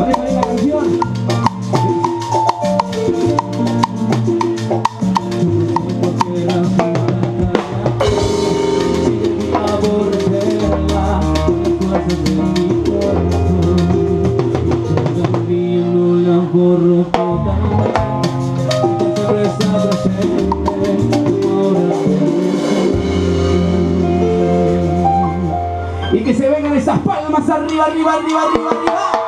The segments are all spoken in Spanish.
Vale, vale la canción. Y que se vengan esas palmas arriba, arriba, arriba, arriba, arriba.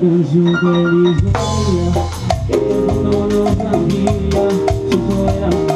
Hoje o Belize é Eu não, não sabia Se só era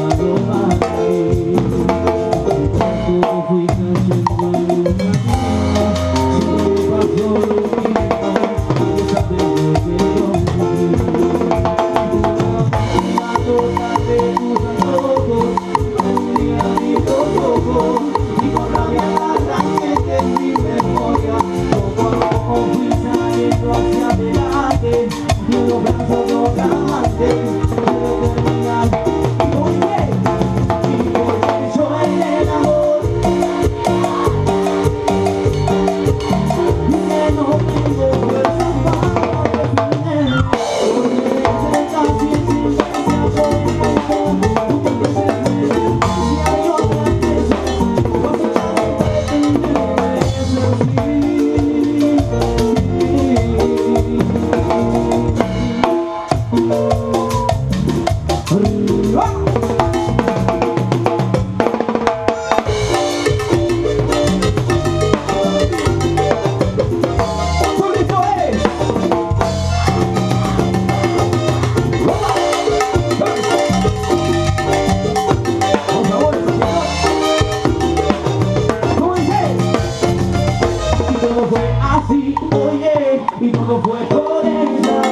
y todo fue por ella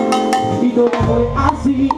y todo fue así